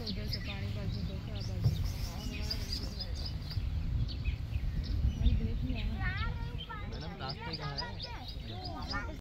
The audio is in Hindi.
पानी सोदे से पानी बाजू बाजू मैडम रास्ते कहाँ है?